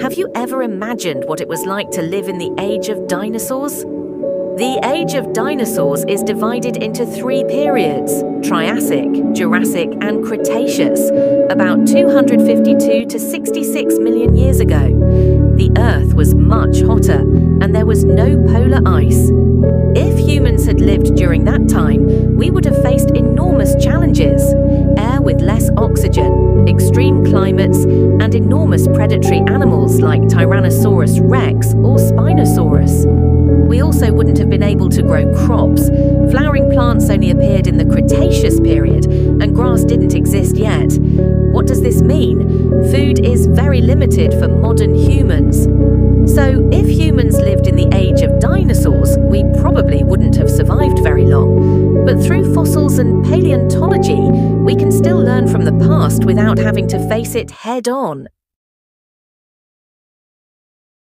Have you ever imagined what it was like to live in the age of dinosaurs? The age of dinosaurs is divided into three periods Triassic, Jurassic, and Cretaceous, about 252 to 66 million years ago. The Earth was much hotter, and there was no polar ice. If humans had lived during that time, we would have faced enormous challenges air with less oxygen, extreme climates, enormous predatory animals like Tyrannosaurus rex or Spinosaurus. We also wouldn't have been able to grow crops. Flowering plants only appeared in the Cretaceous period, and grass didn't exist yet. What does this mean? Food is very limited for modern humans. But through fossils and paleontology, we can still learn from the past without having to face it head on.